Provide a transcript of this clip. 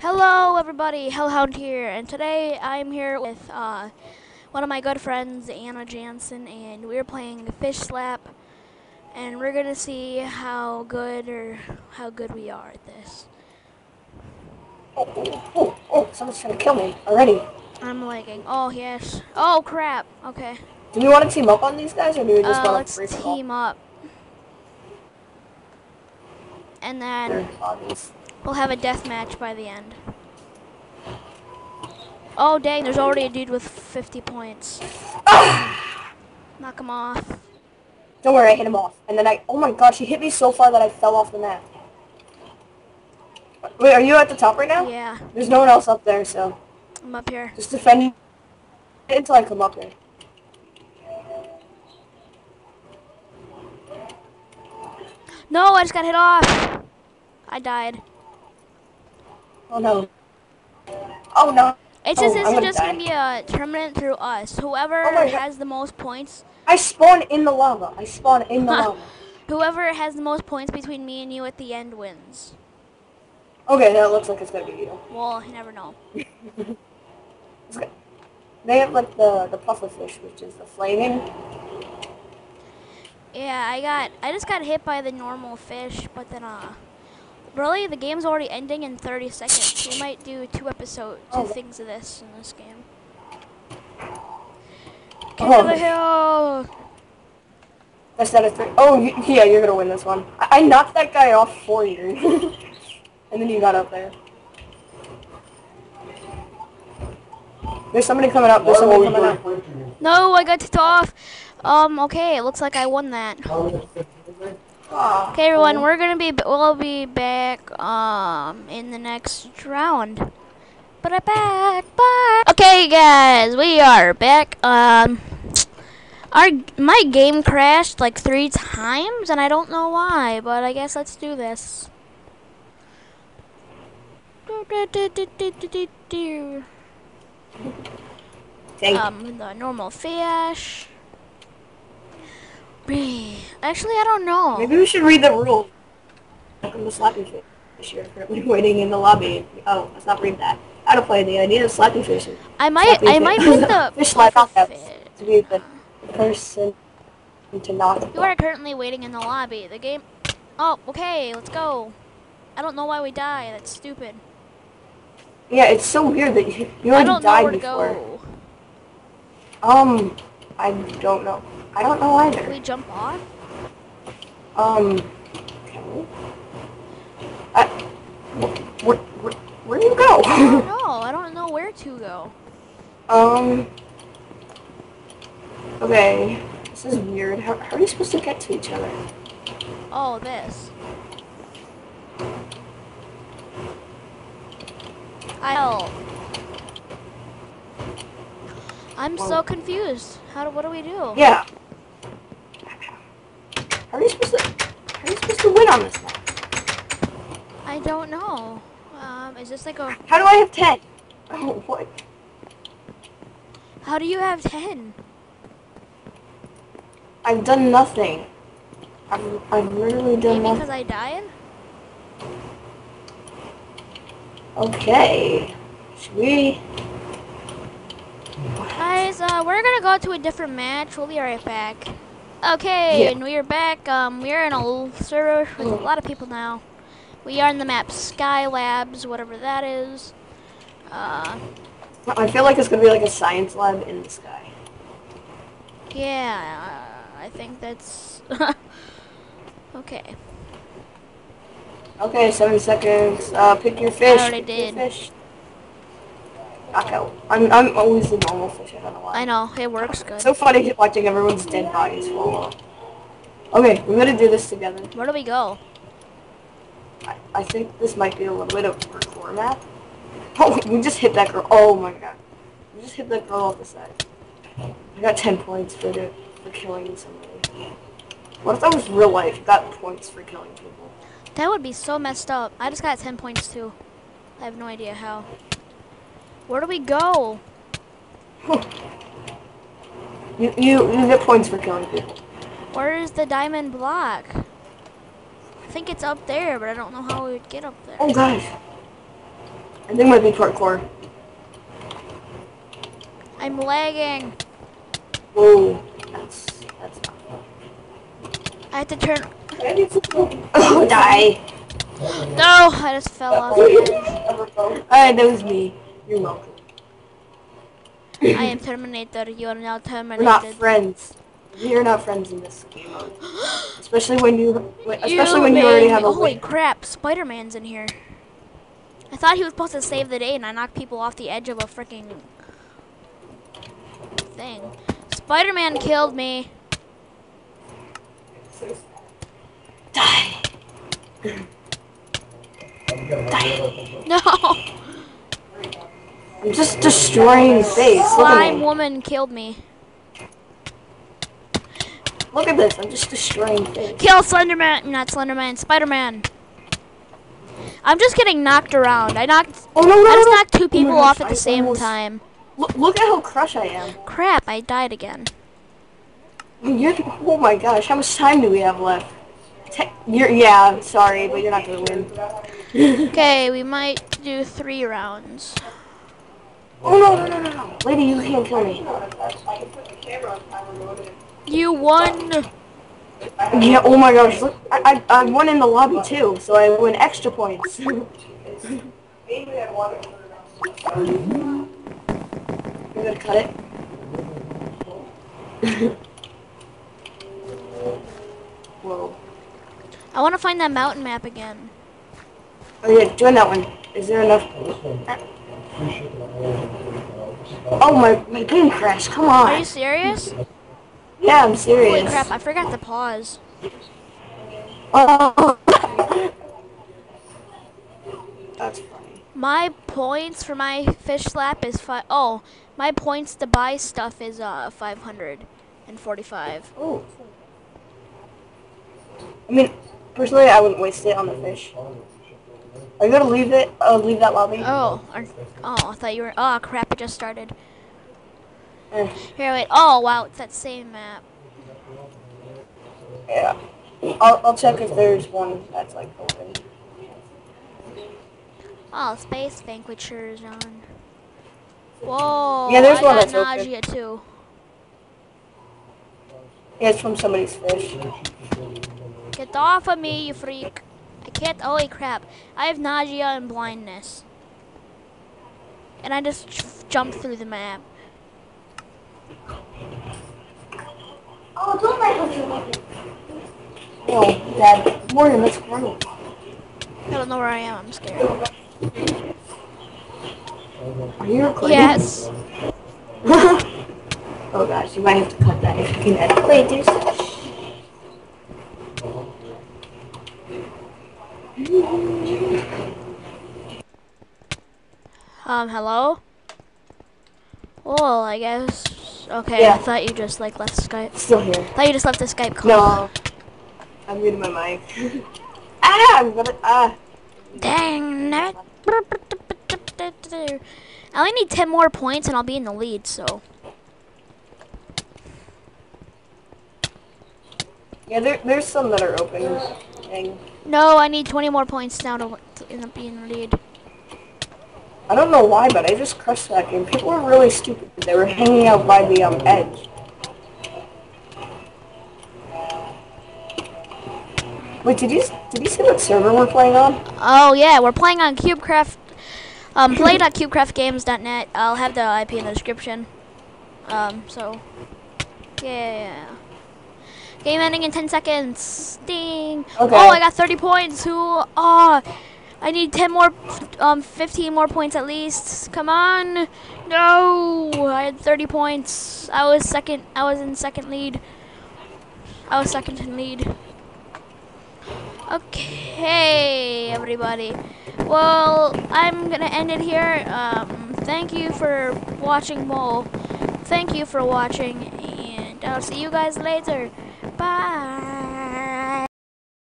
Hello, everybody. Hellhound here, and today I'm here with uh, one of my good friends, Anna Janson, and we're playing Fish Slap, and we're gonna see how good or how good we are at this. Oh, oh, oh, someone's trying to kill me already. I'm lagging. Oh yes. Oh crap. Okay. Do we want to team up on these guys, or do we just Uh, want let's to all? team up, and then. We'll have a death match by the end. Oh dang! There's already a dude with 50 points. Knock him off. Don't worry, I hit him off. And then I, oh my gosh, he hit me so far that I fell off the map. Wait, are you at the top right now? Yeah, There's no one else up there, so I'm up here. just defend it until I come up there. No, I just got hit off. I died. Oh no. Oh no. It's just Oh, this is just gonna be a tournament through us. Whoever Oh has the most points, I spawn in the lava. I spawn in the lava. whoever has the most points between me and you at the end wins. Okay, that looks like it's gonna be you. Well, you never know. They have like the the puffer fish, which is the flaming. Yeah, I got I just got hit by the normal fish, but then uh really the game's already ending in 30 seconds. We might do two episodes, two Oh. things of this in this game. Oh. Get to the hill. That's not a three. Oh, y- yeah, you're gonna win this one. I, I knocked that guy off for you, and then you got up there. There's somebody coming up. There's somebody coming up. No, I got hit off. Um, okay, it looks like I won that. Okay, everyone, we're gonna be we'll be back um in the next round. But I'm back, bye. Okay, guys, we are back. Um, our my game crashed like three times, and I don't know why. But I guess let's do this. Um, the normal fish. Actually, I don't know. Maybe we should read the rules. Welcome to Slapping Fish. You're currently waiting in the lobby. Oh, let's not read that. How to play the idea of slapping fish. I might I might put the fish slap puffer out fi- to be the person to knock. You are currently waiting in the lobby. The game. Oh, okay, let's go. I don't know why we die. That's stupid. Yeah, it's so weird that you, you I already don't died before. go. Um, I don't know. I don't know either. Can we jump off? Um, can we? I, where, where, where do you go? I don't know. I don't know where to go. um, okay, this is weird. How, how are you supposed to get to each other? Oh, this. I'll. I'm so confused. How do? What do we do? Yeah. How are you supposed to, how are you supposed to win on this now? I don't know. Um, is this like a? How do I have 10? Oh, what? How do you have ten? I've done nothing. I've, I've literally done Maybe nothing. because I died. Okay. Should we? Guys, uh, we're gonna go to a different match. We'll be right back. Okay, Yeah. and we are back. Um, we're in a server with a lot of people now. We are in the map Skylabs, whatever that is. Uh, I feel like it's gonna be like a science lab in the sky. yeah, uh, I think that's okay. Okay, seven seconds. Uh, pick your fish. already pick your did. Knockout. I'm I'm always the normal fish. I don't know why. I know it works good. It's so funny watching everyone's dead bodies fall off. Okay, we're gonna do this together. Where do we go? I, I think this might be a little bit of parkour map. Oh, we just hit that girl. Oh my god. We just hit that girl off the side. I got 10 points for the, for killing somebody. What if that was real life? You got points for killing people. That would be so messed up. I just got ten points too. I have no idea how. Where do we go? You, you, you get points for killing people. Where is the diamond block? I think it's up there, but I don't know how we would get up there. Oh gosh. I think it might be parkour. I'm lagging. Whoa. That's that's not fun. I have to turn. Oh, die. No, I just fell off. Alright, that was me. You're welcome. I am Terminator. You are now Terminator. We're not friends. You're not friends in this game mode. Especially when you, especially You when you already have a Holy win. crap! Spider-Man's in here. I thought he was supposed to save the day, and I knocked people off the edge of a freaking thing. Spider-Man killed me. Die. Die. No, I'm just destroying face. Slime woman killed me. Look at this. I'm just destroying face. Kill Slenderman, not Slenderman, Spider-Man. I'm just getting knocked around. I knocked. Oh no no I just no! knocked two Oh people gosh, off at I the same almost- time. Look, look at how crush I am. Crap! I died again. You're, oh my gosh, how much time do we have left? Te- you're, yeah, I'm sorry, but you're not gonna win. Okay, we might do three rounds. Oh no no no no no! Lady, you can't kill me. You won. Yeah, oh my gosh, look, I, I, I won in the lobby too, so I win extra points. You're gonna cut it? Whoa. I want to find that mountain map again. Oh yeah, join that one. Is there enough? Oh my, my game crashed, come on. Are you serious? Yeah, I'm serious. Holy crap! I forgot to pause. Oh. That's funny. My points for my fish slap is five. Oh, my points to buy stuff is uh 545. Oh. I mean, personally, I wouldn't waste it on the fish. Are you gonna leave it? Uh, leave that lobby? Oh, are, oh, I thought you were. Oh crap! It just started. Eh, Here, wait. Oh wow, it's that same map. yeah. I'll, I'll check if there's one that's like open. Oh, Space Vanquisher on. Whoa. Yeah, there's I one got that's open. nausea too. Yeah, it's from somebody's fish. Get off of me, you freak. I can't. Holy crap! I have nausea and blindness. And I just jumped through the map. Oh, don't let him Oh, Dad. Morning, let's go. I don't know where I am. I'm scared. Are you recording? Yes. oh gosh, you might have to cut that if you can edit. Wait, there's. Um, hello? Well, I guess. Okay, yeah. I thought you just like left Skype. Still here. I thought you just left the Skype call. No. I'm muting my mic. ah, I'm gonna. Ah. Dang it. I only need 10 more points and I'll be in the lead, so. Yeah, there, there's some that are open. Dang. No, I need 20 more points now to, end up being in the lead. I don't know why, but I just crushed that game. People were really stupid. They were hanging out by the um, edge. Wait, did you did you see what server we're playing on? Oh, yeah, we're playing on CubeCraft. Um, play.cubecraftgames.net. I'll have the IP in the description. Um, so. Yeah. Game ending in 10 seconds. Ding. Okay. Oh, I got 30 points. Who? Oh, I need 10 more, um, 15 more points at least. Come on. No, I had 30 points. I was second. I was in second lead. I was second in lead. Okay, everybody. Well, I'm gonna end it here. Um, thank you for watching, Mole. Thank you for watching, and I'll see you guys later. Bye.